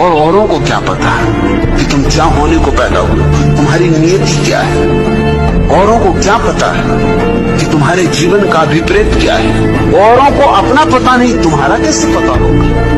और औरों को क्या पता कि तुम क्या होने को पैदा हुए? तुम्हारी नियति क्या है? औरों को क्या पता है कि तुम्हारे जीवन का अभिप्रेत क्या है? औरों को अपना पता नहीं, तुम्हारा कैसे पता होगा?